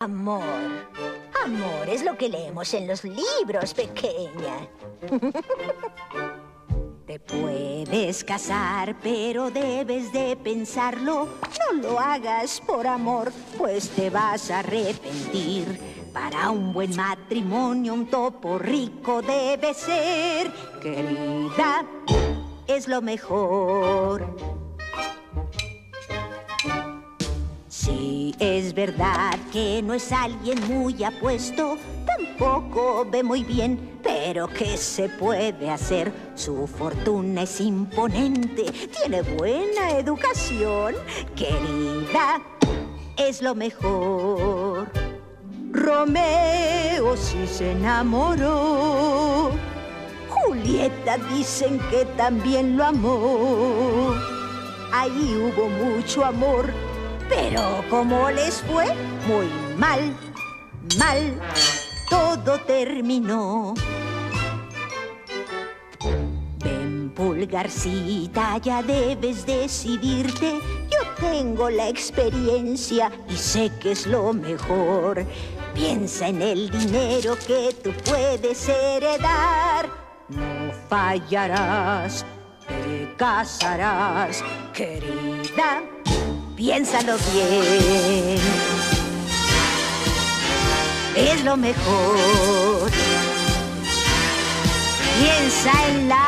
Amor. Amor es lo que leemos en los libros, pequeña. Te puedes casar, pero debes de pensarlo. No lo hagas por amor, pues te vas a arrepentir. Para un buen matrimonio, un topo rico debe ser. Querida, es lo mejor. Sí, es verdad que no es alguien muy apuesto, tampoco ve muy bien, pero ¿qué se puede hacer? Su fortuna es imponente, tiene buena educación, querida, es lo mejor. Romeo sí se enamoró, Julieta dicen que también lo amó. Ahí hubo mucho amor pero como les fue muy mal, mal, todo terminó. Ven, pulgarcita, ya debes decidirte. Yo tengo la experiencia y sé que es lo mejor. Piensa en el dinero que tú puedes heredar. No fallarás, te casarás, querida piénsalo bien. Es lo mejor. Piensa en la.